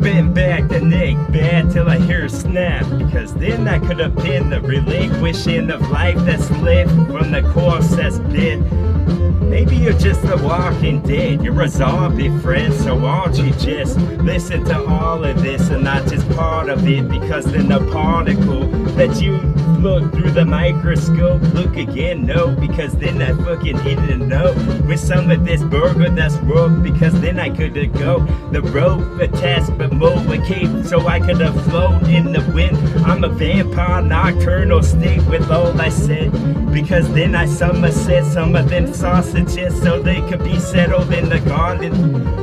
bend back the neck bad till I hear a snap. Because then I could have been the relinquishing of life that's left from the corpse that's dead. Maybe you're just a walking dead, you're a zombie friend, so won't you just listen to all of this and not just part of it? Because then the particle that you look through the microscope, look again, no, because then I fucking didn't know with some of this burger that's rope, because then I could have go the rope attached but move a cape so I could have flown in the wind. I'm a vampire nocturnal state with all I said, because then I summer said some of them sausages so they could be settled in the garden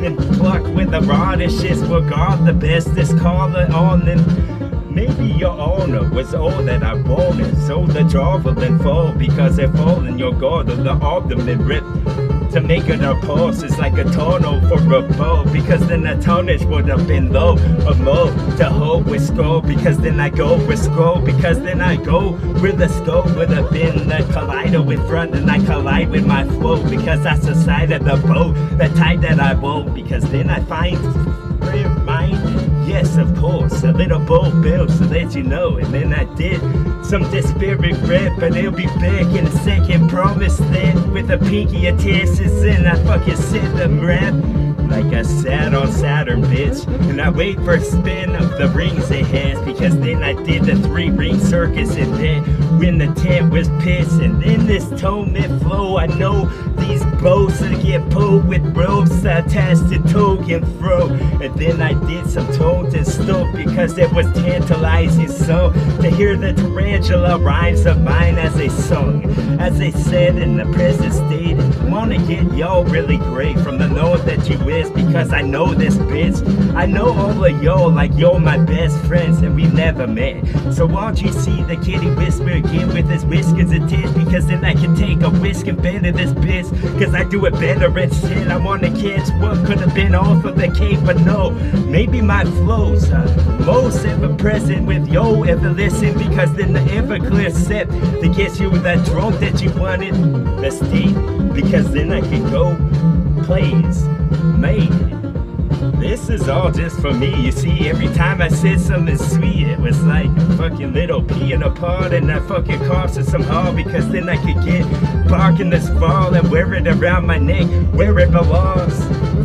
and pluck with the radishes will guard the bestest collar on them. Maybe your owner was all that I wanted, so the javelin fall because if all in your garden the abdomen ripped to make it a pulse is like a tunnel for a bow because then the tonnage would have been low A low to hold with skull because then I go with skull because then I go where the skull would have been the collider with front and I collide with my flow because that's the side of the boat the type that I won't because then I find Yes, of course, a little bold bill to let you know. And then I did some disparate rap, but it'll be back in a second. Promise that with a pinky of attached and I fucking said them rap. Like I sat on Saturn, bitch. And I wait for a spin of the rings it has. Because then I did the three ring circus and then when the tent was pissed. And then this tone flow, I know these boats that get pulled with ropes attached to token fro. And then I did some tones and stuff because it was tantalizing so to hear the tarantula rhymes of mine as they sung. As they said in the present state, wanna get y'all really great from the note that you is because I know this bitch. I know all of y'all like you're my best friends and we never met. So won't you see the kitty whisper again with his whiskers and tears because then I can take a whisk and bend this bitch. Cause I do it better and shit. I wanna catch what could have been off of the cape, but no. Maybe my flows are most ever present with yo ever listen because then the ever clear set to get you with that drunk that you wanted. Deep because then I can go plays made. This is all just for me. You see, every time I said something sweet, it was like a fucking little pea in a pod and I fucking cost it somehow because then I could get bark in this fall and wear it around my neck where it belongs.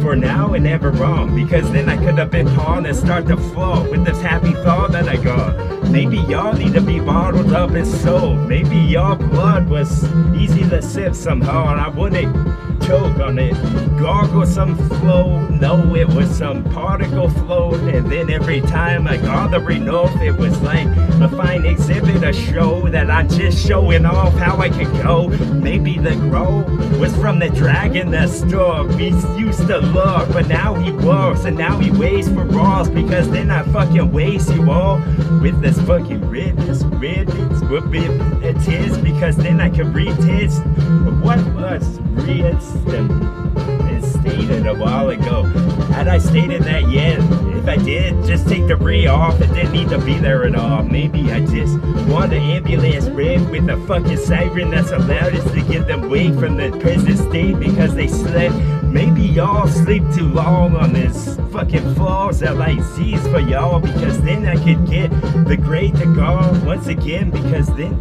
For now and ever wrong because then I could have been pawned and start to flow with this happy thought that I got. Maybe y'all need to be bottled up and sold. Maybe y'all blood was easy to sip somehow and I wouldn't choke on it. Gargle some flow, no, it was some particle flow. And then every time I got the enough, it was like a fine exhibit, a show that I'm just showing off how I could go. Maybe the grow was from the dragon that store we used to love, but now he works and now he waits for Ross because then I fucking waste you all with this fucking redness, what it is because then I can retest what was red and stated a while ago. Had I stated that yet? If I did, just take the re off. It didn't need to be there at all. Maybe I just want the ambulance red with a fucking siren that's allowed us to get them away from the present state because they slept. Maybe y'all sleep too long on this fucking floors that like Z's for y'all because then I could get the great to go once again because then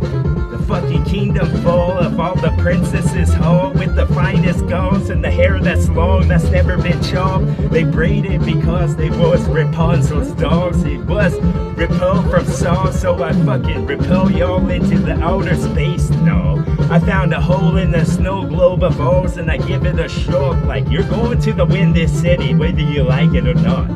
the fucking kingdom full of all the princesses home with the finest gowns and the hair that's long that's never been chopped. They braided because they was Rapunzel's dogs. It was repel from song, so I fucking repel y'all into the outer space. No, I found a hole in the snow globe of O's and I give it a shock like you're going to the wind this city, whether you like it or not.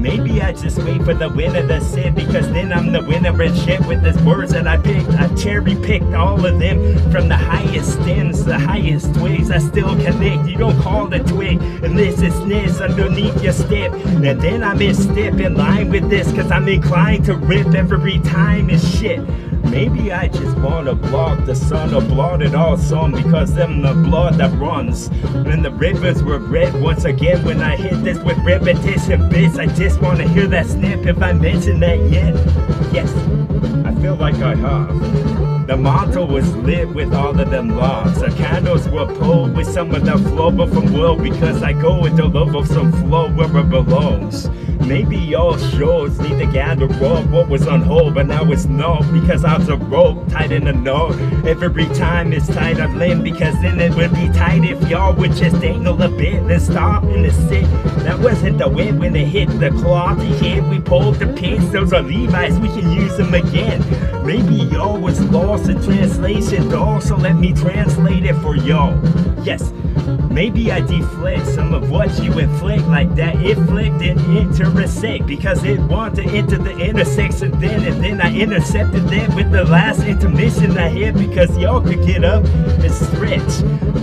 Maybe I just wait for the winner to sit because then I'm the winner and shit with these words that I picked. I cherry picked all of them from the highest stems, the highest twigs. I still connect. You don't call the twig unless it's nest underneath your step. And then I misstep in line with this because I'm inclined to rip every time and shit. Maybe I just wanna block the sun or blot it all some because them the blood that runs. When the rivers were red once again when I hit this with repetition bits. I just wanna hear that snip if I mention that yet. Yes, I feel like I have. The motto was lit with all of them logs. The candles were pulled with some of the flow but from will because I go with the love of some flow where it belongs. Maybe y'all shows need to gather up what was on hold, but now it's no because I was a rope tied in a knot. Every time it's tied on limb because then it would be tight if y'all would just dangle a bit, then stop and then sit. That wasn't the way when it hit the cloth. Hit, we pulled the pins. Those are Levi's, we can use them again. Maybe y'all was lost in translation, dog, so let me translate it for y'all. Yes, Maybe I deflect some of what you inflict like that. It flicked and intersect because it wanted to enter the intersection then and then I intercepted that with the last intermission I hit because y'all could get up and stretch.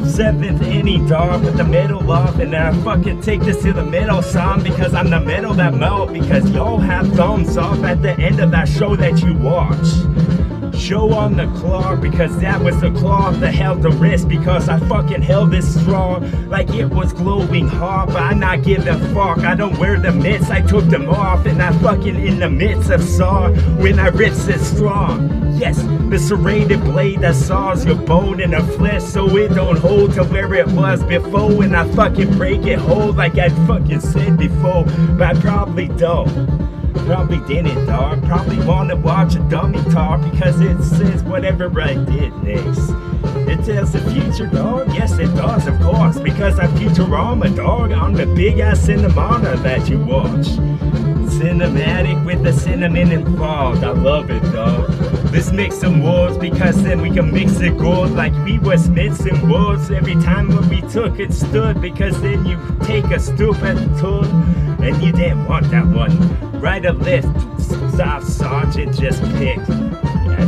Seventh inning dog with the middle off and then I fucking take this to the middle song because I'm the middle that melt because y'all have thumbs off at the end of that show that you watch show on the clock because that was the cloth that held the wrist because I fucking held it strong like it was glowing hot but I not give a fuck. I don't wear the mitts. I took them off and I fucking in the midst of saw when I rips it strong. Yes the serrated blade that saws your bone in the flesh so it don't hold to where it was before and I fucking break it whole like I fucking said before but I probably don't Probably didn't, dog. Probably wanna watch a dummy talk because it says whatever I did next. It tells the future, dog. Yes, it does, of course, because I'm Futurama, dog. I'm the big ass cinemana that you watch. Cinematic with the cinnamon involved. I love it, dog. Let's mix some words because then we can mix it gold like we was mixing words every time when we took it stood because then you take a stupid turn and you didn't want that one. Right or left, soft sergeant just picked.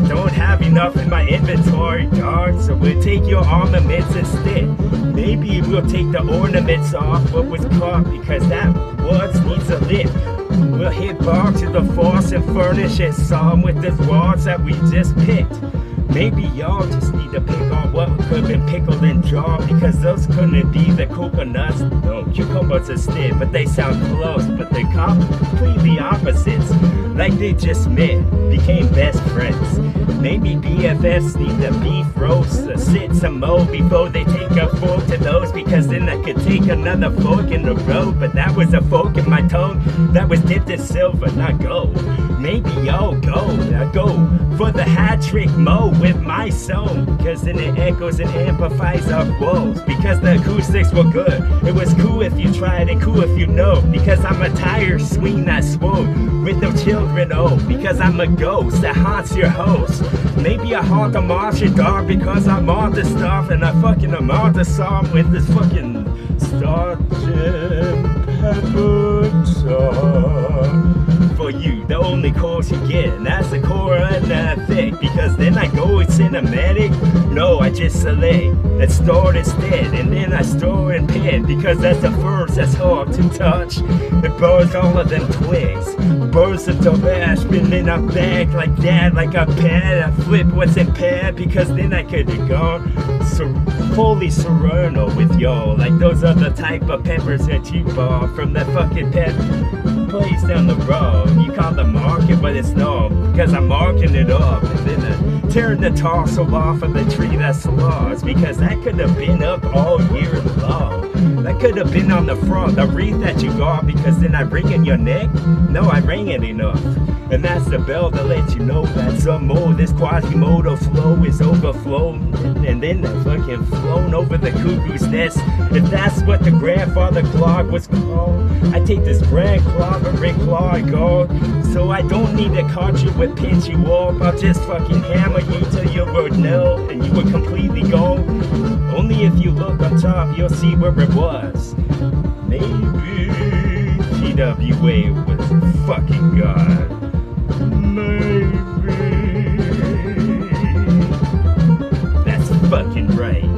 Don't have enough in my inventory, dog, so we'll take your armaments instead. Maybe we'll take the ornaments off what was caught because that was needs a lift. We'll hit back to the force and furnish it some with the rods that we just picked. Maybe y'all just need to pick on what could have been pickled and jarred because those couldn't be the coconuts. No, cucumbers instead, but they sound close, but they're completely opposites. Like they just met, became best friends. Maybe BFFs need the beef roast to sit some more before they take a fork to those because then I could take another fork in the road. But that was a fork in my tongue that was dipped in silver, not gold. Maybe y'all go, I go for the hat trick mo with my song because then it echoes and amplifies our woes because the acoustics were good. It was cool if you tried and cool if you know because I'm a tire swing that swole with no children, oh, because I'm a ghost that haunts your host. Maybe I haunt the Martian dog because I'm on the stuff and I fucking am on the song with this fucking Sergeant Pepper song for you, the only course you get, and that's the core and the effect. Because then I go with cinematic, no, I just select and store instead, and then I store and pen because that's the first that's hard to touch. It burns all of them twigs, bursts of been in a bag like that, like a pad. I flip what's in pad because then I could have gone so fully serrano with y'all, like those are the type of peppers that you bought from that fucking pet place down the road. You call the market, but it's no, because I'm marking it up. And then uh, tearing the tassel off of the tree that's lost, because that could have been up all year long. That could have been on the front, the wreath that you got, because then I ring in your neck. No, I ring it enough. And that's the bell to let you know that some more this Quasimodo flow is overflowing. And then the fucking flown over the cuckoo's nest. If that's what the grandfather clock was called, I take this grand clock a Rick Claw gold. So I don't need to catch you with pinch you. I'll just fucking hammer you till you were nil and you were completely gone. Only if you look on top, you'll see where it was. Maybe TWA was fucking God. That's fucking right.